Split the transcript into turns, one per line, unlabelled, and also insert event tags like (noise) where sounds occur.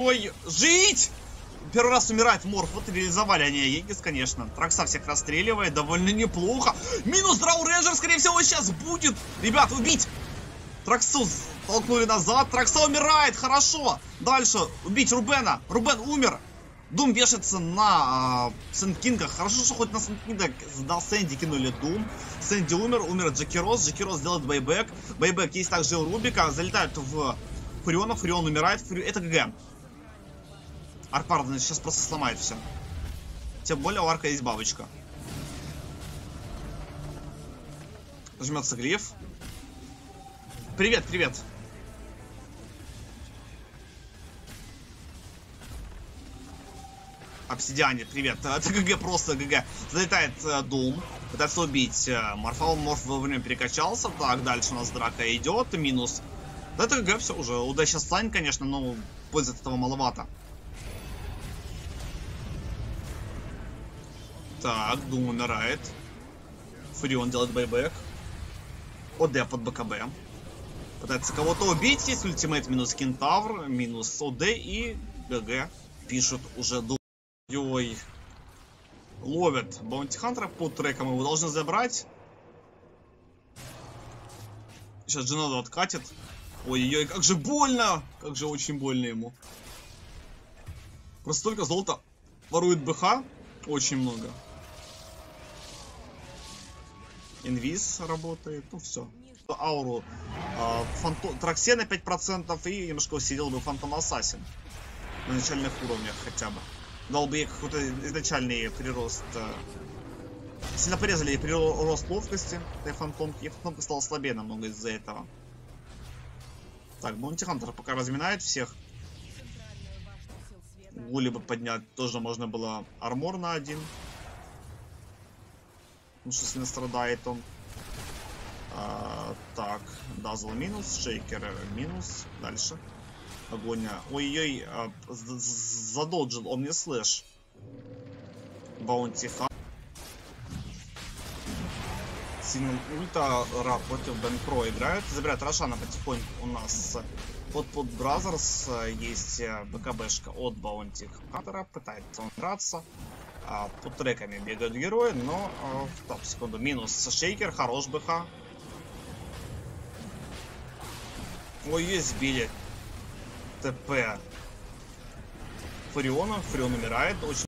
Ой, жить! Первый раз умирает Морф. Вот реализовали они Егис, конечно. Тракса всех расстреливает. Довольно неплохо. Минус Драу Рейнджер, скорее всего, сейчас будет. Ребят, убить! Траксу толкнули назад. Тракса умирает. Хорошо. Дальше. Убить Рубена. Рубен умер. Дум вешается на э, Сент-Кинга. Хорошо, что хоть на Сент-Кинга на Сэнди кинули Дум. Сэнди умер. Умер Джеки Рос. Джеки Рос делает бейбэк. Бейбэк есть также у Рубика. Залетают в Фуриона. Фурион умирает. Фури... Это ГГ. Арпард сейчас просто сломает все. Тем более у Арка есть бабочка. Жмется гриф. Привет, привет. Обсидиане, привет. (laughs) Это ГГ, просто ГГ. Залетает э, Дум. Пытается убить э, Морфа. Морф вовремя перекачался. Так, дальше у нас драка идет. Минус. Да это GG, все уже. Удача слайн, конечно, но пользы от этого маловато. Так, Дум умирает. Фурион делает buyback. OD под BKB. Пытается кого-то убить. Есть ultimate минус Кентавр, минус OD и GG. Пишут уже Дум. Ой. Ловят Баунти под треком. Его должны забрать. Сейчас Дженоду откатит. Ой-ой-ой, как же больно! Как же очень больно ему. Просто столько золота ворует БХ. Очень много. Инвиз работает, ну все. Ауру э, фанто... Траксена 5% и немножко усилил бы Фантом Ассасин. На начальных уровнях хотя бы. Дал бы ей какой-то изначальный прирост. Э... Сильно порезали прирост ловкости этой фантомки. И фантомка стала слабее намного из-за этого. Так, Бонти Хантер пока разминает всех. Гули бы поднять тоже можно было армор на один. Ну что сильно страдает он. А, так, Дазл минус, Шейкер минус. Дальше. Огонь. Ой-ой, а, задоджил он мне слэш. Баунти ха. Сильным ульта Ра против Бенпро играют. Забирают Рошана потихоньку у нас под под Бразерс есть БКБшка от Баунти Хантера. Пытается он драться. А, под треками бегают герои, но... А, так, секунду, минус Шейкер, хорош БХ. Ой, есть сбили. ТП Фуриона. Фурион умирает. Очень